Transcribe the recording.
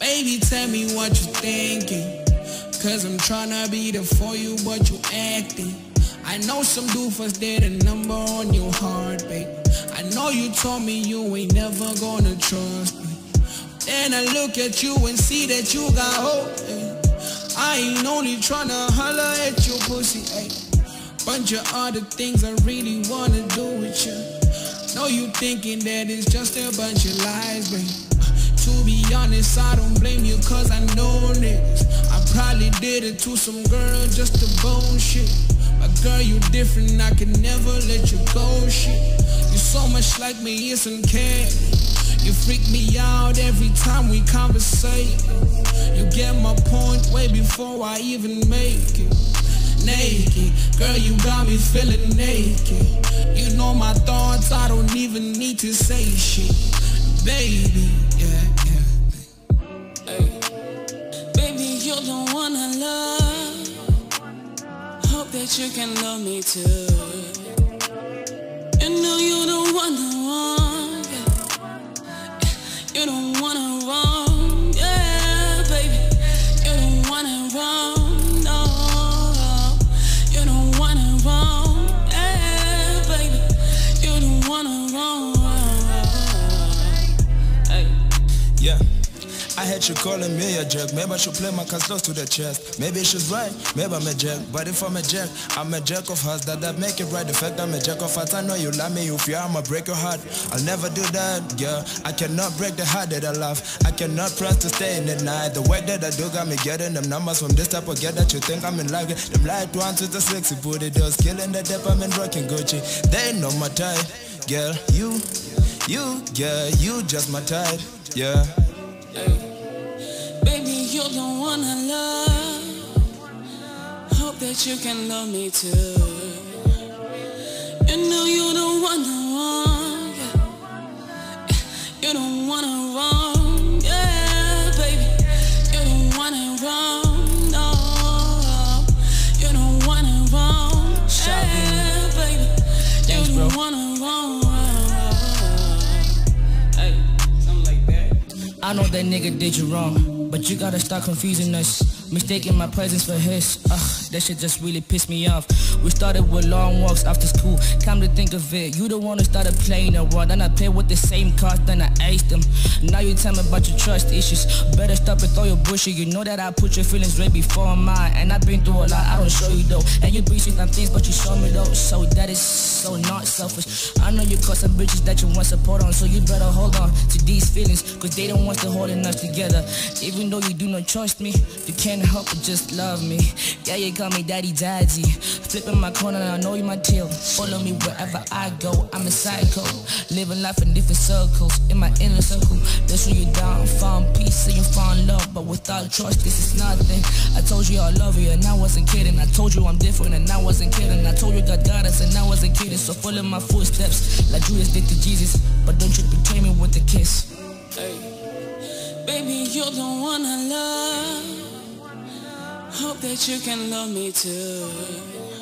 Baby, tell me what you thinking. Cause I'm tryna be there for you, but you acting. I know some doofus did a number on your heart, babe. I know you told me you ain't never gonna trust me. Then I look at you and see that you got hope. eh. I ain't only tryna holler at your pussy, ayy. Bunch of other things I really wanna do with you. Know you thinking that it's just a bunch of lies, babe. To be honest, I don't blame you cause I know niggas. I probably did it to some girl just to bone shit. But girl, you different, I can never let you go shit. You so much like me, it's uncanny. You freak me out every time we conversate. You get my point way before I even make it. Naked, girl, you got me feeling naked. You know my thoughts, I don't even need to say shit. Baby, yeah. You can love me too. You know the one I want. Yeah. You're the I had you calling me a jerk. Maybe I should play my cards close to the chest. Maybe she's right, maybe I'm a jerk. But if I'm a jerk, I'm a jerk of hearts. That that make it right. The fact I'm a jerk of hearts. I know you love me. If you I'ma break your heart. I'll never do that, yeah. I cannot break the heart that I love. I cannot press to stay in the night. The way that I do got me getting them numbers from this type of girl that you think I'm in love with. Them light ones with the sexy booty does. Killing the in rocking Gucci. They know my type, girl. You, you, yeah, you just my type, yeah. Baby, you're the one I love. Hope that you can love me too. You know you're the one I want. Yeah. You're the one I want. Yeah, baby. You're the one I want. No, you're the one I want. Yeah, baby. You're Thanks, the one I want. Hey, something like. I know that nigga did you wrong, but you gotta stop confusing us. Mistaking my presence for his. Ugh, that shit just really pissed me off. We started with long walks after school. Come to think of it, you the one who started playing around. Then I played with the same cards, then I aced them. Now you tell me about your trust issues. Better stop it, throw your bullshit. You know that I put your feelings right before mine. And I've been through a lot, I don't show you though. And you appreciate some things, but you show me though. So that is so not selfish. I know you caught some bitches that you want support on, so you better hold on to these feelings, cause they don't want to holding us together. Even though you do not trust me, you can't help but just love me. Yeah, you call me daddy daddy. Flipping my corner, I know you my tail. Follow me wherever I go, I'm a psycho. Living life in different circles, in my inner circle. That's when you down, found peace and you found love. But without trust, this is nothing. I told you I love you and I wasn't kidding. I told you I'm different and I wasn't kidding. I told you God got us and I wasn't kidding. So follow my footsteps like Judas did to Jesus. But don't you betray me with a kiss. Baby, you're the one I love. Hope that you can love me too.